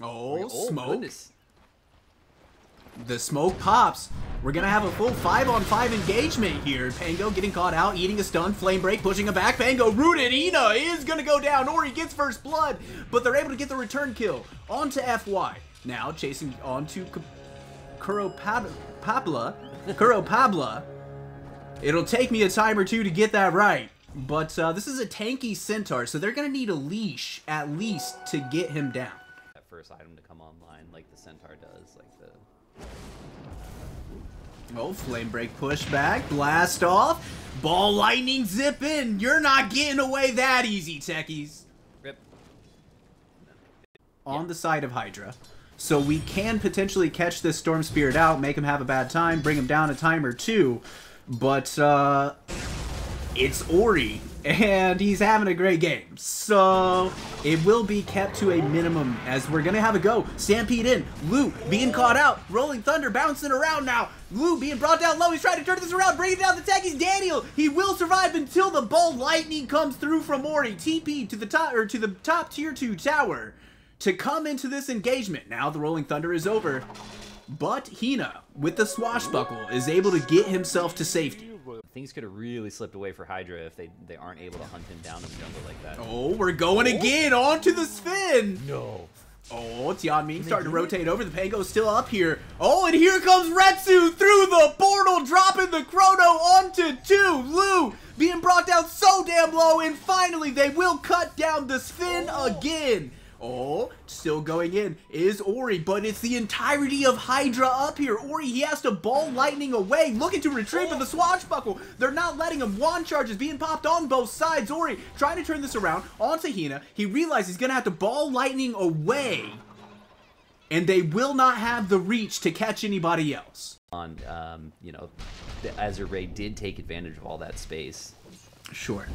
Oh, Oh, smoke. goodness. The smoke pops. We're gonna have a full five on five engagement here. Pango getting caught out, eating a stun, flame break, pushing him back. Pango rooted. Ina is gonna go down. Ori gets first blood, but they're able to get the return kill onto FY. Now chasing onto K- Kuro Pab- Pabla. Kuro Pabla. It'll take me a time or two to get that right. But uh, this is a tanky centaur, so they're gonna need a leash at least to get him down. That first item to come online, like the centaur does, like the. Oh, flame break pushback, blast off, ball lightning zip in. You're not getting away that easy, techies. Rip. On the side of Hydra. So we can potentially catch this Storm Spirit out, make him have a bad time, bring him down a time or two. But, uh, it's Ori, and he's having a great game. So it will be kept to a minimum as we're gonna have a go. Stampede in, Lou being caught out, Rolling Thunder bouncing around now. Lou being brought down low. He's trying to turn this around, bringing down the techies. Daniel, he will survive until the ball lightning comes through from Ori. TP to the top or to the top tier two tower to come into this engagement. Now the Rolling Thunder is over. But Hina, with the swashbuckle, is able to get himself to safety. Things could have really slipped away for Hydra if they they aren't able to hunt him down in the jungle like that. Oh, we're going again on to the Sven. no. Oh, Tianming starting to rotate over. The Pango's still up here. Oh, and here comes Retsu through the portal, dropping the Chrono onto two. Lou being brought down so damn low, and finally they will cut down the Sven again. Oh, still going in is Ori, but it's the entirety of Hydra up here. Ori, he has to ball lightning away, looking to retrieve with the swashbuckle. They're not letting him. Wand charges being popped on both sides. Ori trying to turn this around onto Hina. He realizes he's gonna have to ball lightning away, and they will not have the reach to catch anybody else. On, um, you know, the Azure Ray did take advantage of all that space. Sure.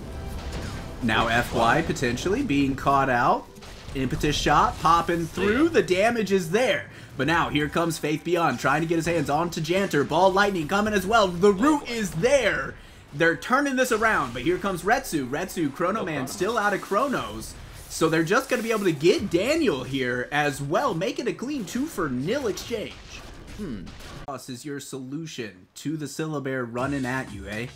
Now FY potentially being caught out. Impetus shot popping through. The damage is there. But now here comes Faith Beyond trying to get his hands onto Janter. Ball Lightning coming as well. The root is there. They're turning this around, but here comes Retsu. Retsu, Chrono Man, still out of Chronos. So they're just going to be able to get Daniel here as well, make it a clean two for nil exchange. Hmm. This is your solution to the Syllabear running at you, eh?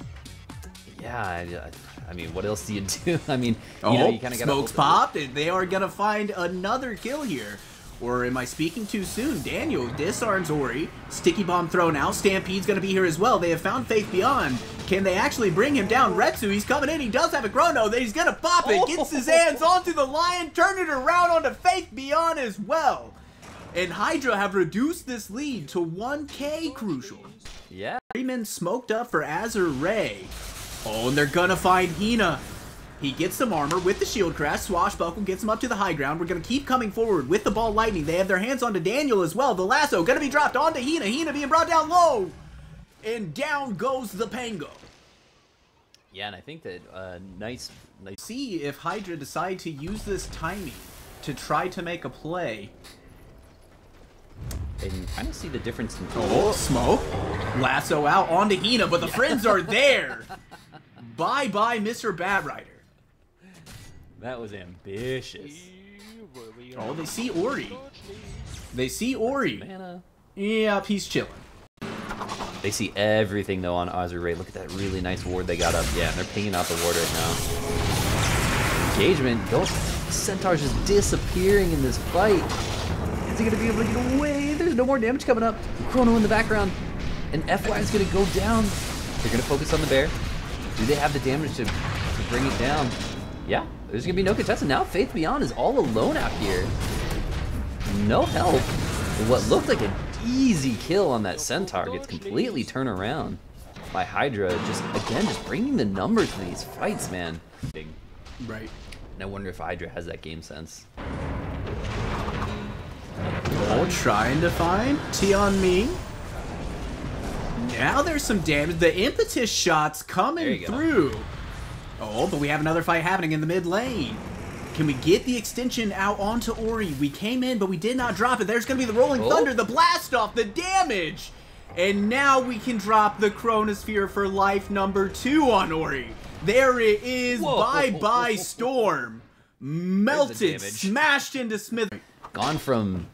Yeah, I, I mean, what else do you do? I mean, Oh, you know, you oh, kind of got smokes popped, and they are gonna find another kill here. Or am I speaking too soon? Daniel disarms Ori. Sticky bomb thrown out. Stampede's gonna be here as well. They have found Faith Beyond. Can they actually bring him down? Retsu, he's coming in. He does have a chrono. That he's gonna pop it. Gets his oh. hands onto the lion. Turn it around onto Faith Beyond as well. And Hydra have reduced this lead to 1k crucial. Yeah. Freeman smoked up for Azure Ray. Oh, and they're gonna find Hina. He gets some armor with the shield crash. Swashbuckle gets him up to the high ground. We're gonna keep coming forward with the ball lightning. They have their hands onto Daniel as well. The lasso gonna be dropped onto Hina. Hina being brought down low. And down goes the Pango. Yeah, and I think that uh, nice, nice. See if Hydra decide to use this timing to try to make a play. And kind of see the difference in Oh, smoke. Lasso out onto Hina, but the friends are there. bye bye, Mr. Bat Rider. That was ambitious. Oh, they see Ori. They see Ori. Yep, he's chilling. They see everything though on Azure Ray. Look at that really nice ward they got up. Yeah, and they're pinging out the ward right now. Engagement. Don't. Centaur's just disappearing in this fight. Is he gonna be able to get away? There's no more damage coming up. Chrono in the background. And FY is gonna go down. They're gonna focus on the bear. Do they have the damage to, to bring it down? Yeah, there's gonna be no contestant. Now Faith Beyond is all alone out here. No help. What looked like an easy kill on that Centaur gets completely turned around by Hydra. Just, again, just bringing the numbers to these fights, man. Right. And I wonder if Hydra has that game sense. Oh, trying to find Tian Ming. Now there's some damage. The impetus shots coming you go. through. Oh, but we have another fight happening in the mid lane. Can we get the extension out onto Ori? We came in, but we did not drop it. There's going to be the Rolling Oh. Thunder, the blast off, the damage. And now we can drop the Chronosphere for life number two on Ori. There it is. Bye bye, Storm. Melted, smashed into Smith. gone from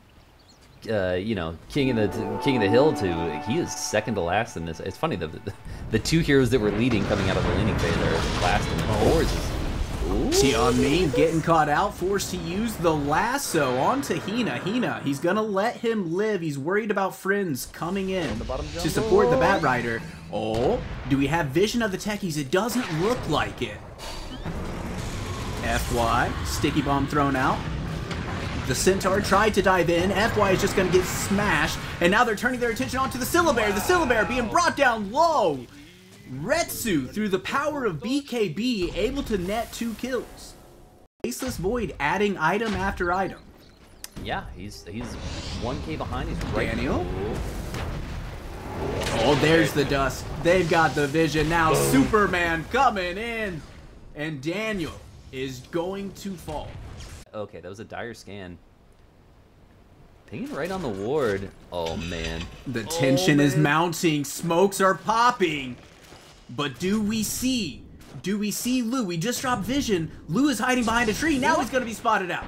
uh, you know, king of the king of the hill to he is second to last in this. It's funny the the, the two heroes that were leading coming out of the laning phase are last in the fours. me getting caught out, forced to use the lasso onto Hina. Hina, he's gonna let him live. He's worried about friends coming in to support the Batrider. Oh, do we have vision of the techies? It doesn't look like it. FY, sticky bomb thrown out. The Centaur tried to dive in. FY is just going to get smashed. And now they're turning their attention onto the Syllabear. The Syllabear being brought down low. Retsu, through the power of BKB, able to net two kills. Faceless Void adding item after item. Yeah, he's he's 1k behind. He's right. Daniel. Oh, there's the dust. They've got the vision now. Superman coming in. And Daniel is going to fall. Okay, that was a dire scan. Pinging right on the ward. Oh, man. The tension oh, is mounting. Smokes are popping. But do we see? Do we see Lou? We just dropped vision. Lou is hiding behind a tree. Now he's going to be spotted out.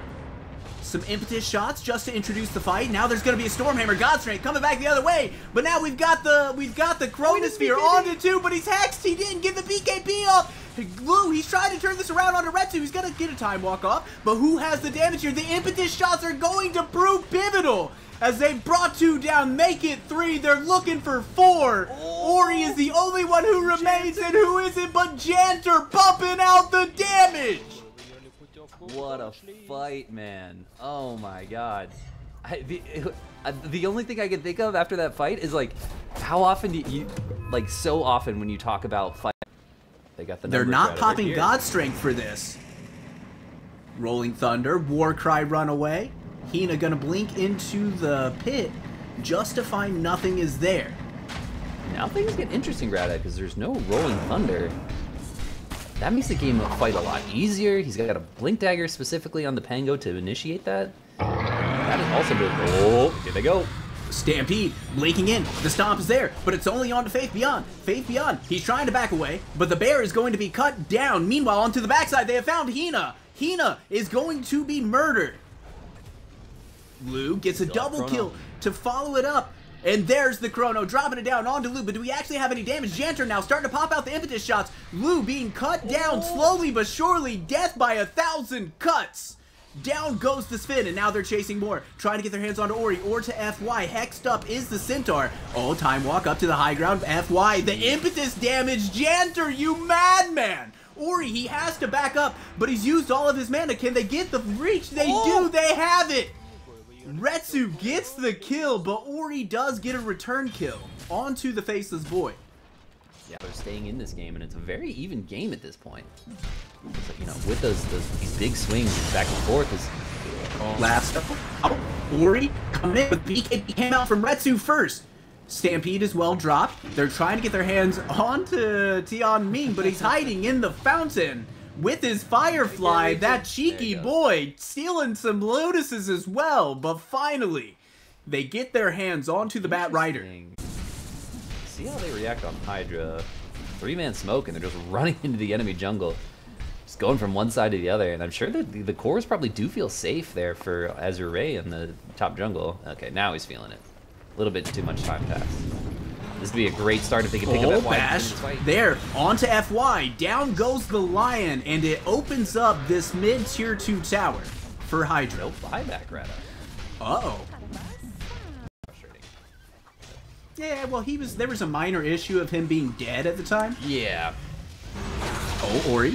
Some impetus shots just to introduce the fight. Now there's going to be a Stormhammer Godstrength coming back the other way. But now we've got the we've got the Chronosphere onto two, but he's hexed. He didn't get the BKB off. Lou, he's trying to turn this around onto Retsu. He's going to get a time walk off. But who has the damage here? The impetus shots are going to prove pivotal as they brought two down, make it three. They're looking for four. Oh. Ori is the only one who remains, and who isn't but Janter bumping out the damage. What a fight, man. Oh my god. I, the, uh, the only thing I can think of after that fight is like, how often do you, like so often when you talk about fight, they got the They're not popping God Strength for this. Rolling Thunder, Warcry Runaway. Hina gonna blink into the pit just to find nothing is there. Now things get interesting, Grata, because there's no Rolling Thunder. That makes the game fight a lot easier. He's got a Blink Dagger specifically on the Pango to initiate that. That is also good. Oh, here they go. Stampede, blinking in. The stomp is there, but it's only on to Faith Beyond. Faith Beyond, he's trying to back away, but the bear is going to be cut down. Meanwhile, onto the backside, they have found Hina. Hina is going to be murdered. Lou gets a double kill to follow it up. And there's the Chrono, dropping it down onto Lou. But do we actually have any damage? Janter now starting to pop out the impetus shots. Lou being cut down oh. slowly but surely. Death by a thousand cuts. Down goes the Sven, and now they're chasing more. Trying to get their hands on Ori or to FY. Hexed up is the Centaur. Oh, time walk up to the high ground. FY, the impetus damage. Janter, you madman. Ori, he has to back up, but he's used all of his mana. Can they get the reach? They oh. do. They have it. Retsu gets the kill, but Ori does get a return kill onto the Faceless Void. Yeah, they're staying in this game, and it's a very even game at this point. So, you know, with those, those these big swings back and forth is last up. Oh, Ori coming in with BKB came out from Retsu first. Stampede is well dropped. They're trying to get their hands onto Tian Ming, but he's hiding in the fountain with his Firefly, that cheeky boy, stealing some Lotuses as well. But finally, they get their hands onto the Batrider. See how they react on Hydra. Three-man smoke, and they're just running into the enemy jungle. Just going from one side to the other, and I'm sure that the, the cores probably do feel safe there for Azure Ray in the top jungle. Okay, now he's feeling it. A little bit too much time passed. This would be a great start if they can pick oh, up FY. Bash there, onto FY. Down goes the Lion, and it opens up this mid-tier 2 tower for Hydra. No buyback, Retta. Uh-oh. Yeah, well, he was. There was a minor issue of him being dead at the time. Yeah. Oh, Ori.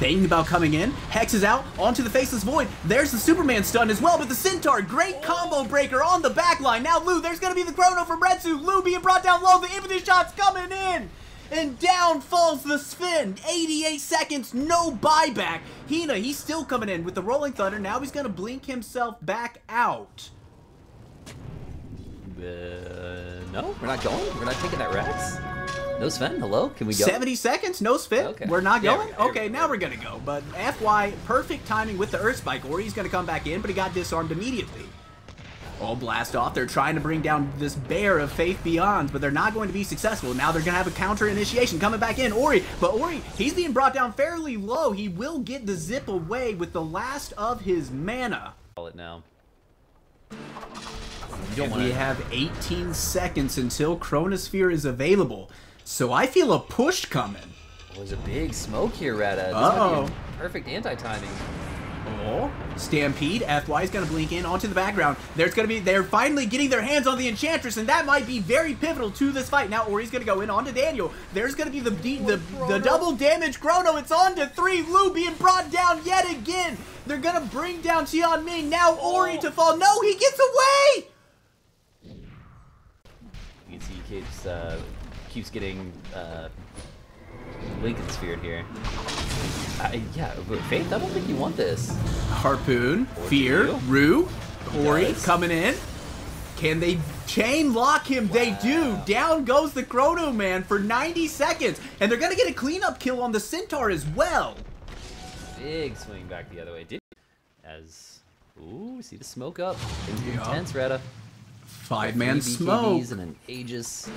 Thinking about coming in. Hex is out onto the Faceless Void. There's the Superman stun as well, but the Centaur, great combo breaker on the back line. Now Lou, there's going to be the Chrono from Retsu. Lou being brought down low. The impetus shots coming in. And down falls the Sven. 88 seconds, no buyback. Hina, he's still coming in with the Rolling Thunder. Now he's going to blink himself back out. Uh, no, we're not going. We're not taking that Rex. No Sven, hello? Can we go? 70 seconds, no Sven. Okay. We're not going? Yeah, okay, now we're going to go. But FY, perfect timing with the Earth Spike, or he's going to come back in, but he got disarmed immediately. All blast off. They're trying to bring down this bear of Faith Beyond, but they're not going to be successful. Now they're going to have a counter initiation coming back in. Ori, but Ori, he's being brought down fairly low. He will get the zip away with the last of his mana. Call it now. Don't And we have 18 seconds until Chronosphere is available. So I feel a push coming. Oh, there's a big smoke here, Retta. Uh-oh. might be a perfect anti-timing. Oh, Stampede, FY is gonna blink in onto the background. There's gonna be, they're finally getting their hands on the Enchantress, and that might be very pivotal to this fight. Now Ori's gonna go in onto Daniel. There's gonna be the the, the, the double damage Chrono. It's on to three. Lou being brought down yet again. They're gonna bring down Tian Ming. Now Ori oh. to fall. No, he gets away! You can see he keeps uh, keeps getting uh, Linken sphered here. I, yeah, but Faith, I don't think you want this. Harpoon, Or Fear. Rue, does. coming in. Can they chain lock him? They do. Down goes the Chrono Man for 90 seconds. And they're going to get a cleanup kill on the Centaur as well. Big swing back the other way. Did as ooh, see the smoke up. Get Yeah. intense, Retta. Five man smoke. And an Aegis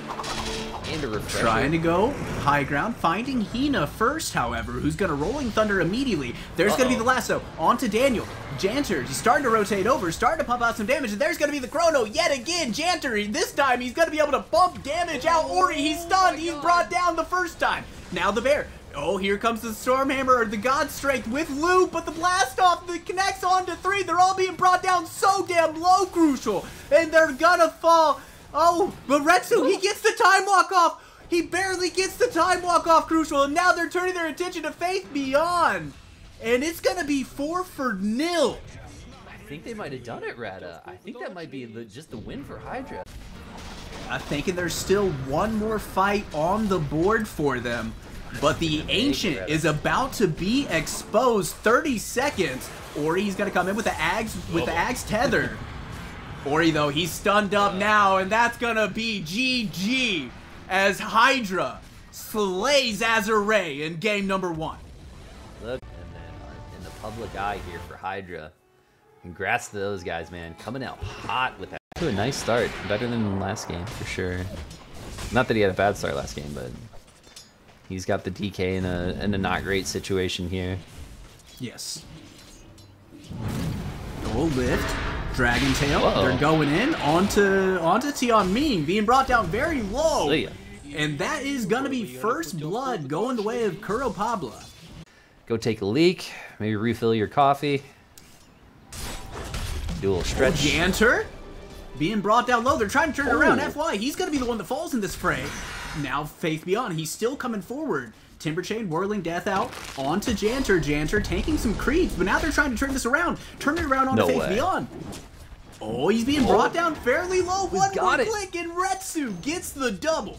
and a refresher. Trying to go high ground, finding Hina first, however, who's going to Rolling Thunder immediately. There's going to be the lasso. On to Daniel. Janter, he's starting to rotate over, starting to pump out some damage, and there's going to be the Chrono yet again. Janter, this time he's going to be able to bump damage out Ori. He's stunned. Oh he's brought down the first time. Now the bear. Oh, here comes the Stormhammer, or the God Strength with Lou, but the blast off that connects on to three. They're all being brought down so damn low, Crucial, and they're gonna fall. Oh, but Retsu, he gets the time walk off. He barely gets the time walk off, Crucial, and now they're turning their attention to Faith Beyond. And it's gonna be four for nil. I think they might have done it, Retta. I think that might be the, just the win for Hydra. I'm thinking there's still one more fight on the board for them. But the Ancient is about to be exposed 30 seconds. Ori, he's gonna come in with the Ags with the Ags tether. Ori though, he's stunned up now, and that's gonna be GG as Hydra slays Azure in game number one. Look, and then uh, in the public eye here for Hydra. Congrats to those guys, man. Coming out hot with that. To a nice start. Better than last game, for sure. Not that he had a bad start last game, but he's got the DK in a, in a not great situation here. Yes. Go lift. Dragon Tail. Uh-oh. They're going in onto onto Tian Ming, being brought down very low. Oh, See ya. And that is gonna be first blood going the way of Kuro Pabla. Go take a leak. Maybe refill your coffee. Do a little stretch. Janter being brought down low. They're trying to turn it around. Oh. FY, he's gonna be the one that falls in this fray. Now Faith Beyond, he's still coming forward. Timber Chain whirling death out onto Janter. Janter taking some creeps, but now they're trying to turn this around. Turn it around onto No Faith way. Beyond. Oh, he's being brought oh. down fairly low. One got more it? click, and Retsu gets the double.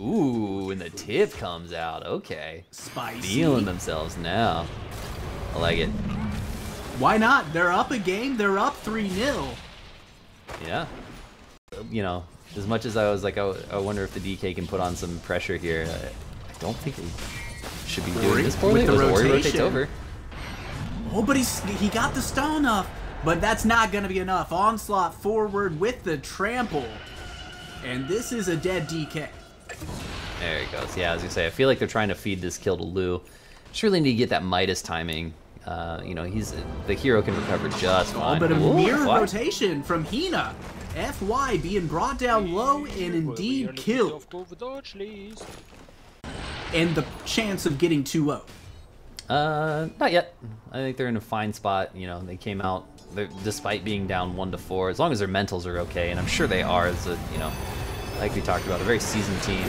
Ooh, and the tip comes out. Okay. Spicy. Feeling themselves now. I like it. Why not? They're up a game. They're up 3 0. Yeah. You know, as much as I was like, I, I wonder if the DK can put on some pressure here. I, I don't think he should be doing Ori this poorly. with the It was Ori rotates rotation. over. Oh, but he's, he got the stun off, But that's not going to be enough. Onslaught forward with the trample. And this is a dead DK. There he goes. Yeah, as you say, I feel like they're trying to feed this kill to Lou. Just really need to get that Midas timing. Uh, you know, he's the hero can recover just Oh, fine. but a Ooh, mirror what? rotation from Hina. FY being brought down low and indeed killed. And the chance of getting 2 0. Uh, not yet. I think they're in a fine spot. You know, they came out despite being down one to four. As long as their mentals are okay, and I'm sure they are. As a you know, like we talked about, a very seasoned team.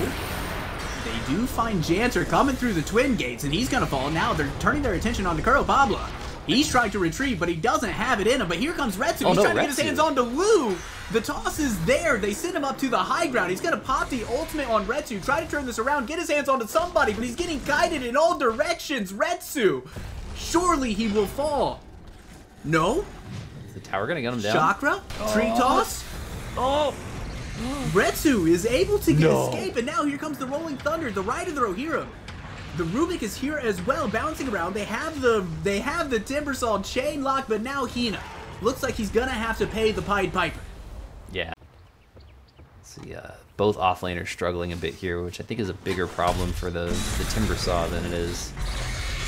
They do find Janter coming through the twin gates, and he's gonna fall. Now they're turning their attention on to Kuro Pablo. He's trying to retrieve, but he doesn't have it in him. But here comes Retsu. Oh, he's no, trying to get his hands on to Lou. The toss is there. They send him up to the high ground. He's gonna pop the ultimate on Retsu. Try to turn this around, get his hands onto somebody, but he's getting guided in all directions. Retsu. Surely he will fall. No? Is the tower gonna get him down? Chakra? Tree oh. toss? Oh! Retsu is able to get No. escape, and now here comes the Rolling Thunder, the Ride of the Rohirrim. The Rubik is here as well, bouncing around. They have the they have the Timbersaw chain lock, but now Hina. Looks like he's gonna have to pay the Pied Piper. Yeah. See, uh, both offlaners struggling a bit here, which I think is a bigger problem for the the Timber Saw than it is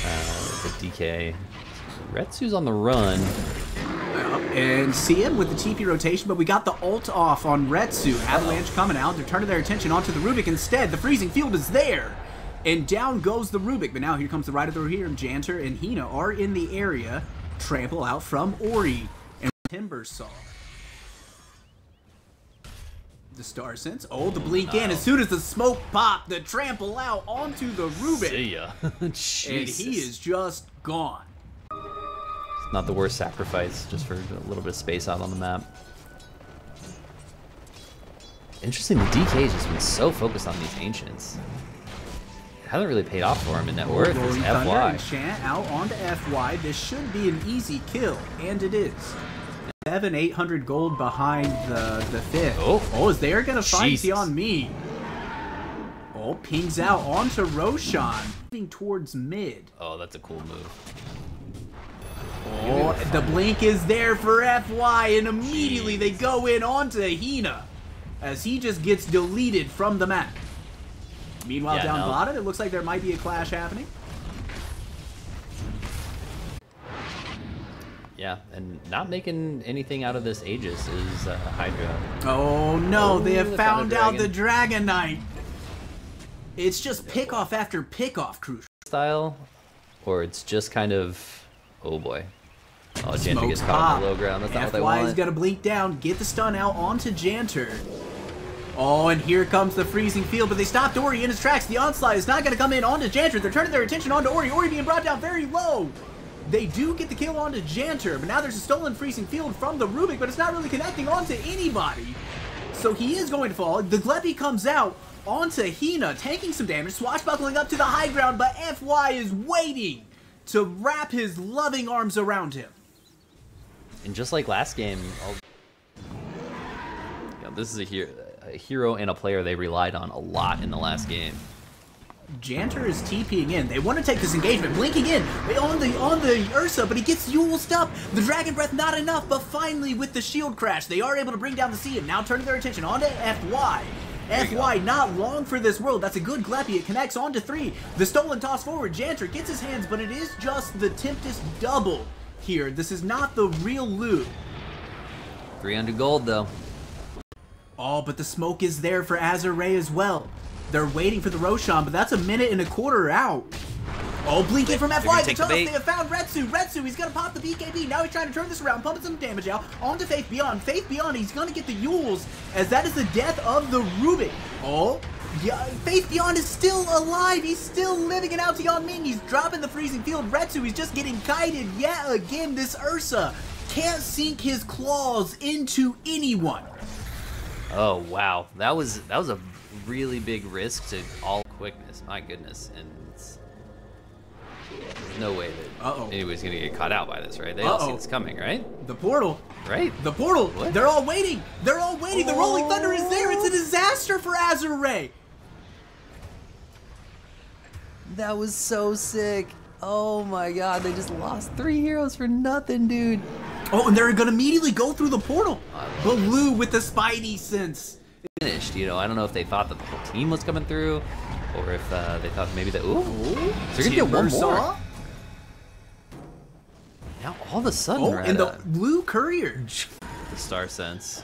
uh, the DK. Retsu's on the run. And see him with the TP rotation, but we got the ult off on Retsu. Avalanche coming out. They're turning their attention onto the Rubik instead. The freezing field is there. And down goes the Rubik. But now here comes the Rider through here. Janter and Hina are in the area. Trample out from Ori. And Timbersaw. The Star Sense. Oh, the blink in. As soon as the smoke popped, the trample out onto the Rubik. See ya. And he is just gone. Not the worst sacrifice, just for a little bit of space out on the map. Interesting, the DK's just been so focused on these Ancients. It hasn't really paid off for him in net worth. Oh, Glory Thunder and FY. Shant out onto FY. This should be an easy kill, and it is. Seven, eight hundred gold behind the the fifth. Oh. oh, is they gonna find Jesus. on me? Oh, pings out onto Roshan, moving towards mid. Oh, that's a cool move. Oh, the blink is there for FY, and immediately they go in onto Hina as he just gets deleted from the map. Meanwhile, Yeah, down no. bottom, it looks like there might be a clash happening. Yeah, and not making anything out of this Aegis is uh, Hydra. Oh no, they Oh, have they found found out the Dragon Knight. It's just pick off after pick off, Crucial. style, or it's just kind of, oh boy. Oh, Janter Smokes gets caught pop. on the low ground. That's not what they FY is want. gonna blink down, get the stun out onto Janter. Oh, and here comes the freezing field, but they stopped Ori in his tracks. The onslaught is not gonna come in onto Janter. They're turning their attention onto Ori. Ori being brought down very low. They do get the kill onto Janter, but now there's a stolen freezing field from the Rubik, but it's not really connecting onto anybody. So he is going to fall. The Gleppy comes out onto Hina, taking some damage, swashbuckling up to the high ground, but FY is waiting to wrap his loving arms around him. And just like last game. Yeah, this is a, hero, a hero and a player they relied on a lot in the last game. Janter is TPing in. They want to take this engagement, blinking in on the on the Ursa, but he gets Euled up. The Dragon Breath not enough, but finally with the shield crash, they are able to bring down the sea and now turning their attention onto FY. FY not long for this world. That's a good Gleppy. It connects onto three. The stolen toss forward. Janter gets his hands, but it is just the Tempest double here. This is not the real loot. 300 gold though. Oh, but the smoke is there for Azure as well. They're waiting for the Roshan, but that's a minute and a quarter out. Oh, blinking from gonna FY, the take the they have found Retsu. Retsu, he's gonna pop the BKB. Now he's trying to turn this around, pumping some damage out. On to Faith Beyond. Faith Beyond, he's gonna get the Euls, as that is the death of the Rubik. Oh, yeah, Faith Beyond is still alive. He's still living in out to Yon Ming. He's dropping the freezing field. Retsu, he's just getting kited yet again. This Ursa can't sink his claws into anyone. Oh wow, that was that was a really big risk to all quickness. My goodness, and it's, there's no way that Uh-oh. anybody's gonna get caught out by this, right? They all see this coming, right? The portal. Right? The portal. What? They're all waiting. They're all waiting. The rolling thunder is there. It's a disaster for Azure. That was so sick. Oh my god, they just lost three heroes for nothing, dude. Oh, and they're gonna immediately go through the portal. Blue with the Spidey sense. Finished, you know. I don't know if they thought that the whole team was coming through, or if uh, they thought maybe that. Ooh, they're gonna get one more. Now all of a sudden, Oh, and the a- blue courier. the star sense.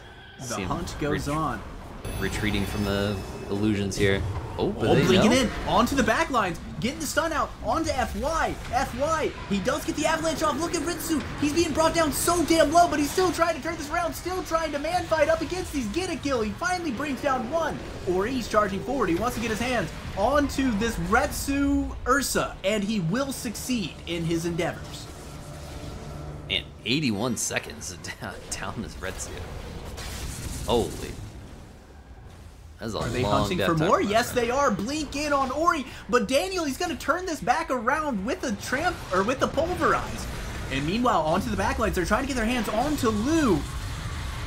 The hunt goes on. Retreating from the illusions here. Oh, but Oh, they blinking know. in onto the back lines, getting the stun out onto FY. FY, he does get the avalanche off. Look at Retsu. He's being brought down so damn low, but he's still trying to turn this around, still trying to man fight up against these. Get a kill. He finally brings down one. Or he's charging forward. He wants to get his hands onto this Retsu Ursa, and he will succeed in his endeavors. And 81 seconds down, down this red suit. Holy. That's a Are they hunting for more? Yes, they are. Blink in on Ori, but Daniel, he's gonna turn this back around with the tramp or with the pulverize. And meanwhile, onto the backlights, they're trying to get their hands onto Lou.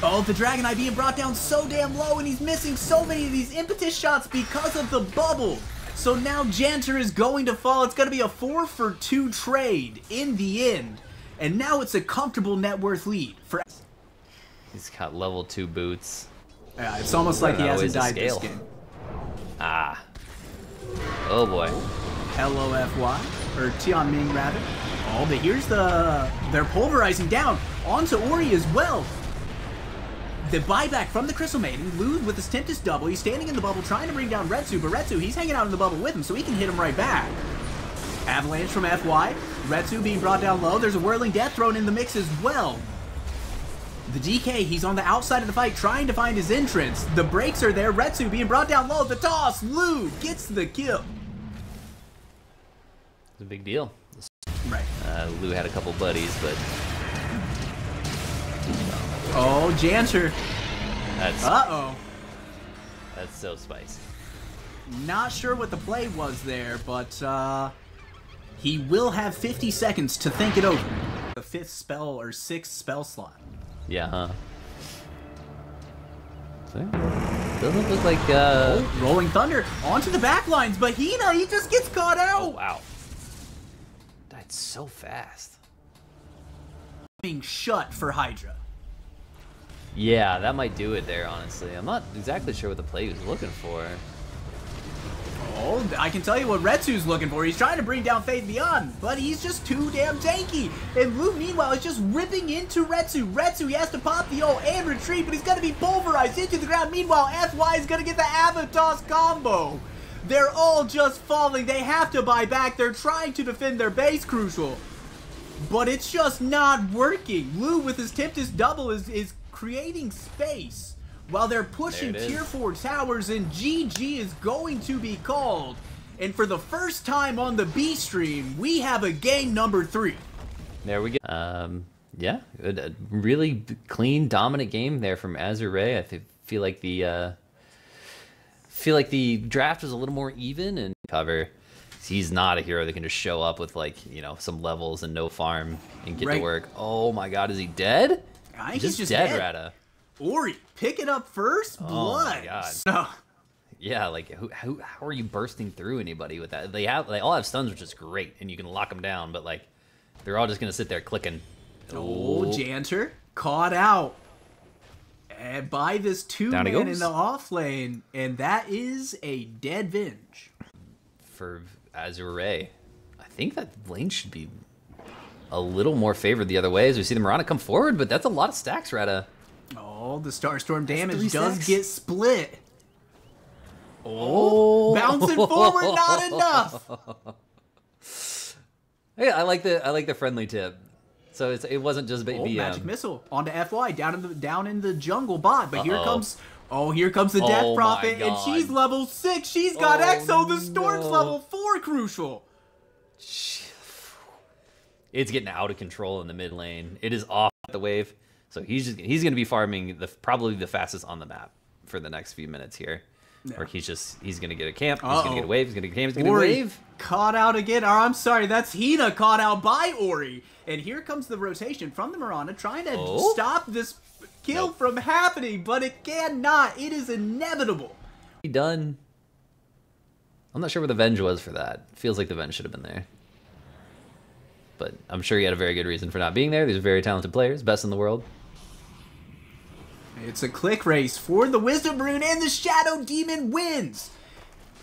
Oh, the Dragon Eye being brought down so damn low, and he's missing so many of these impetus shots because of the bubble. So now Janter is going to fall. It's going to be a four for two trade in the end. And now it's a comfortable net worth lead for. He's got level 2 boots. Yeah, it's almost like he hasn't died this game. Ah. Oh boy. LOFY, or Tian Ming rather. Oh, but here's the, they're pulverizing down. onto Ori as well. The buyback from the Crystal Maiden, Lou with his Tempest double, he's standing in the bubble trying to bring down Retsu, but Retsu, he's hanging out in the bubble with him, so he can hit him right back. Avalanche from FY, Retsu being brought down low, there's a Whirling Death thrown in the mix as well. The DK, he's on the outside of the fight trying to find his entrance. The brakes are there, Retsu being brought down low, the toss, Lou gets the kill. It's a big deal. Right. Uh, Lou had a couple buddies, but Oh, Janter. that's Uh-oh. that's so spicy. Not sure what the play was there, but uh, he will have 50 seconds to think it over. The fifth spell or sixth spell slot. Yeah, huh? Doesn't look like uh. Oh, Rolling Thunder onto the backlines, but Hina, he just gets caught out. Oh wow. Died so fast. Being shut for Hydra. Yeah, that might do it there, honestly. I'm not exactly sure what the play he was looking for. Oh, I can tell you what Retsu's looking for. He's trying to bring down Fade Beyond, but he's just too damn tanky. And Lou, meanwhile, is just ripping into Retsu. Retsu, he has to pop the ult and retreat, but he's going to be pulverized into the ground. Meanwhile, FY is going to get the Avatos combo. They're all just falling. They have to buy back. They're trying to defend their base, Crucial. But it's just not working. Lou, with his Tempest double, is, is creating space while they're pushing There it is. tier 4 towers and GG is going to be called. And for the first time on the B stream, we have a game number 3. There we go. Um, yeah, a, really clean, dominant game there from Azure. I feel like the uh, feel like the draft was a little more even and cover. He's not a hero that can just show up with like you know some levels and no farm and get Right. to work. Oh my God, is he dead? I think He's he's just dead, dead. Rata. Ori, pick it up first. Oh Blood. my God. So, Yeah, like who, who, how are you bursting through anybody with that? They have, they all have stuns, which is great, and you can lock them down. But like, they're all just gonna sit there clicking. oh, Janter caught out. And by this two down man in the off lane, and that is a dead Venge. for Azure. I think that lane should be a little more favored the other way as we see the Mirana come forward, but that's a lot of stacks, Rata. Oh, the Starstorm damage does stacks. get split. Oh, oh bouncing forward, not enough. Hey, I like the I like the friendly tip. So it's, it wasn't just Oh, the magic missile onto FY down in the down in the jungle bot, but here Uh-oh. comes oh here comes the Death Oh Prophet, and she's level six. She's got Oh, Exo. The Storm's no. level four. Crucial. it's getting out of control in the mid lane. It is off the wave, so he's just he's gonna be farming the probably the fastest on the map for the next few minutes here. Or he's just he's gonna get a camp, he's gonna get a wave, he's gonna get a camp, he's gonna Ori get a wave. caught out again. Or I'm sorry, that's Hina caught out by Ori. And here comes the rotation from the Mirana, trying to Oh. stop this kill Nope. from happening, but it cannot. It is inevitable. He done. I'm not sure where the Venge was for that. Feels like the Venge should have been there. But I'm sure he had a very good reason for not being there. These are very talented players, best in the world. It's a click race for the Wisdom Rune, and the Shadow Demon wins.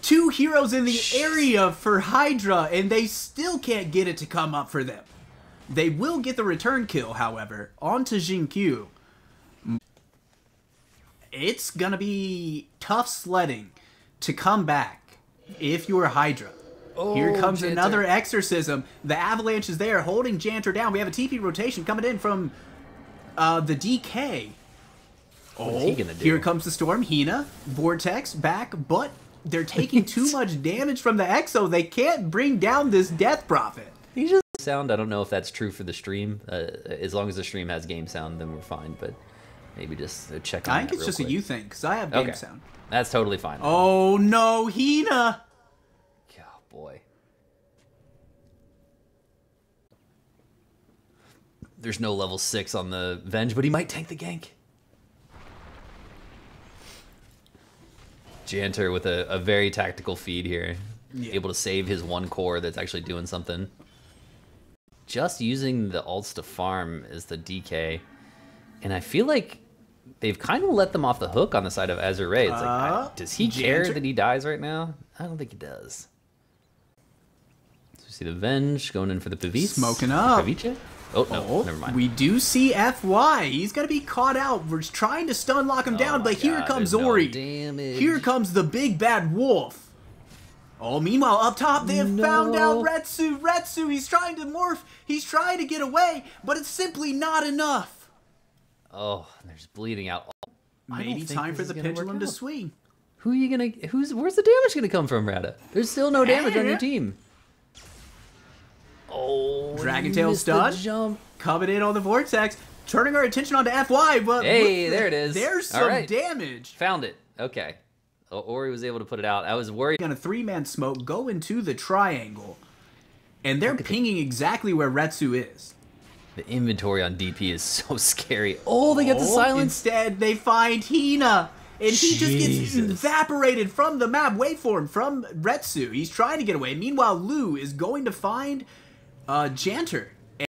Two heroes in the area for Hydra, and they still can't get it to come up for them. They will get the return kill, however, onto Jinkyu. It's gonna be tough sledding to come back if you're Hydra. Here Oh, comes Janter. another exorcism. The avalanche is there, holding Janter down. We have a TP rotation coming in from uh, the DK. What is he gonna do? Here comes the storm. Hina, Vortex back, but they're taking too much damage from the Exo. They can't bring down this Death Prophet. He just sound. I don't know if that's true for the stream. Uh, as long as the stream has game sound, then we're fine. But maybe just uh, check. On I think that it's real just quick. a you thing, because I have game Okay. sound. That's totally fine. Oh no, Hina! Boy. There's no level 6 on the Venge, but he might tank the gank. Janter with a, a very tactical feed here. Yeah. Able to save his one core that's actually doing something. Just using the ults to farm is the DK. And I feel like they've kind of let them off the hook on the side of Azure. It's like, I- Uh, does he care that he dies right now? I don't think he does. See the Venge going in for the Pavise. Smoking up. Pavise? Oh, no, Oh, never mind. we do see FY. He's gonna be caught out. We're trying to stun lock him Oh down, but here comes no Ori. damage. Here comes the big bad wolf. Oh, meanwhile, up top, they have found out No. Retsu. Retsu, he's trying to morph. He's trying to get away, but it's simply not enough. Oh, there's bleeding out. Maybe time for the pendulum to swing. Who are you gonna? Who's? Where's the damage gonna come from, Rada? There's still no damage on your team. Oh, Dragon Tail missed stun? Jump. Coming in on the vortex, turning our attention onto FY, but Hey, look, there it is. There's some right. damage. Found it. Okay. Oh, Ori was able to put it out. I was worried. on a three-man smoke go into the triangle, and they're pinging exactly where Retsu is. The inventory on DP is so scary. Oh, they get the Oh, silence. Instead, they find Hina, and he just gets evaporated from the map. Waveform from Retsu. He's trying to get away. Meanwhile, Lou is going to find uh, Janter.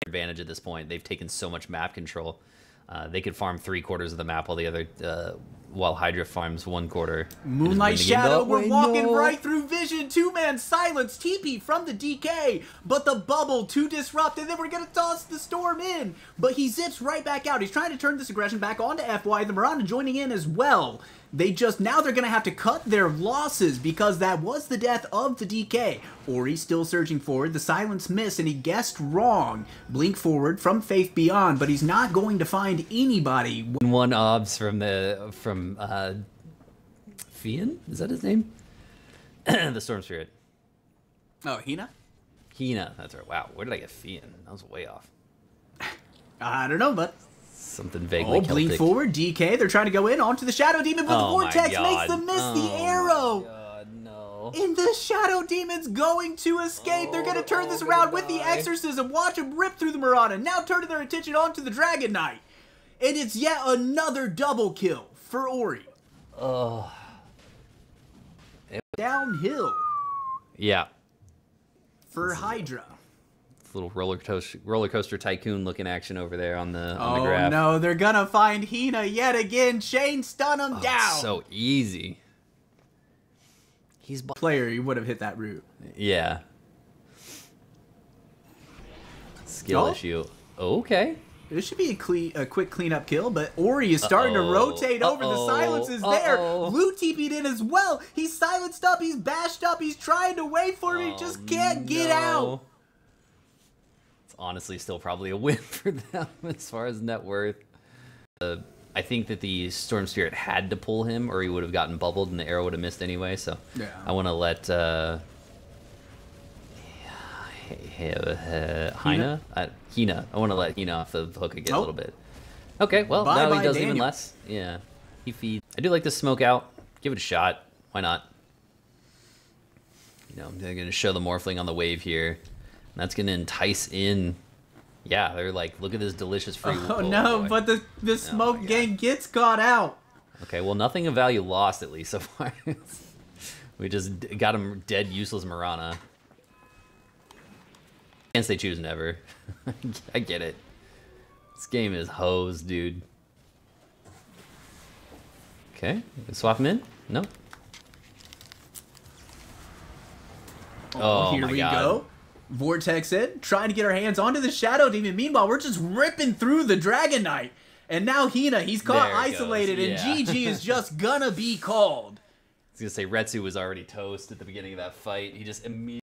advantage at this point. They've taken so much map control. Uh, they could farm three quarters of the map while the other, uh, while Hydra farms one quarter. Moonlight. Shadow, we're wait, walking no. right through Vision. Two man silence, TP from the DK, but the bubble to disrupt, and then we're gonna toss the storm in. But he zips right back out. He's trying to turn this aggression back onto FY. The Mirana joining in as well. They just now they're gonna have to cut their losses because that was the death of the DK. Ori still surging forward. The silence miss, and he guessed wrong. Blink forward from Faith Beyond, but he's not going to find anybody. One obs from the from uh, Fian. Is that his name? the Storm Spirit. Oh, Hina? Hina. That's right. Wow. Where did I get Fian? That was way off. I don't know, but Something vaguely Oh, Celtic. forward, DK. They're trying to go in onto the Shadow Demon, but Oh the Vortex makes them miss Oh the arrow. God, no. And the Shadow Demon's going to escape. They're going to turn this Oh, around with the. Exorcism. Watch him rip through the Mirana. Now turning their attention onto the Dragon Knight. And it's yet another double kill for Ori. Oh. Downhill Yeah. for Hydra. Little roller coaster, roller coaster tycoon looking action over there on the on the Oh graph. no, they're to find Hina yet again. Shane stun him Oh, down. So easy. He's Player, you would have hit that route. yeah. Skill Oh. issue. Okay. This should be a, clean, a quick cleanup kill, but Ori is starting Uh-oh. to rotate over. The silence is there. Uh-oh. Blue TP'd in as well. He's silenced up. He's bashed up. He's trying to wait for me. Oh, Just can't get out. It's honestly still probably a win for them as far as net worth. Uh, I think that the Storm Spirit had to pull him, or he would have gotten bubbled, and the arrow would have missed anyway. So Yeah. I want to let uh, uh, Hina, uh, Hina. I want to let Hina off the hook again Oh. a little bit. Okay, well Bye now bye, he does even less. Yeah, he feeds. I do like to smoke out. Give it a shot. Why not? You know, they're gonna show the Morphling on the wave here. And that's gonna entice in. Yeah, they're like, look at this delicious free. Oh, no, boy. but the, the smoke God. gang gets caught out. Okay, well, nothing of value lost at least so far. we just got him dead, useless Mirana. Chance they choose never. I get it. This game is hose, dude. Okay, swap him in? No. Oh, oh, Here my we God. go. Vortex in, trying to get our hands onto the Shadow Demon. Meanwhile, we're just ripping through the Dragon Knight. And now Hina, he's caught There it goes, isolated, yeah. and GG is just gonna be called. I was gonna say Retsu was already toast at the beginning of that fight. He just immediately